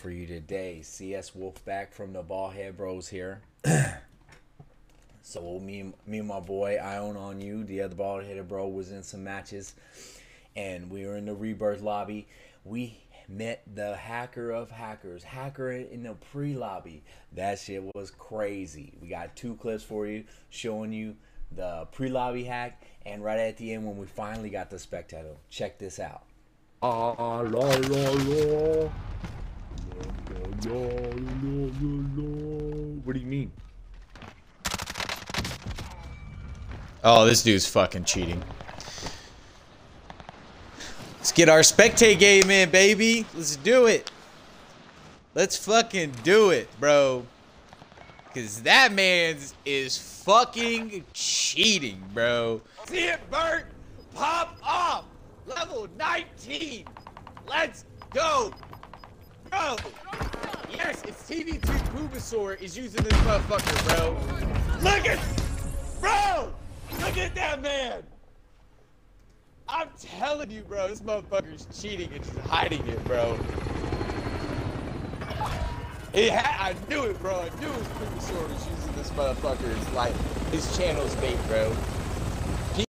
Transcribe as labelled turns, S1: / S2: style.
S1: for you today. CS Wolf back from the Baldhead Bros here. so me, me and my boy Ion on you, the other bald-headed bro, was in some matches, and we were in the Rebirth lobby. We met the hacker of hackers, hacker in the pre-lobby. That shit was crazy. We got two clips for you showing you the pre-lobby hack, and right at the end when we finally got the spectator. Check this out.
S2: Ah, la, la, la. What do you mean?
S3: Oh, this dude's fucking cheating. Let's get our spectate game in, baby. Let's do it. Let's fucking do it, bro. Cause that man's is fucking cheating, bro.
S4: See it, Bert? Pop off! Level 19! Let's go! Bro! Yes, it's TV2 Bulbasaur is using this motherfucker, bro. Look at... Bro! Look at that man! I'm telling you, bro, this motherfucker's cheating and just hiding it, bro. He had, I knew it, bro. I knew his Bulbasaur was using this motherfucker's, like, his channel's bait, bro.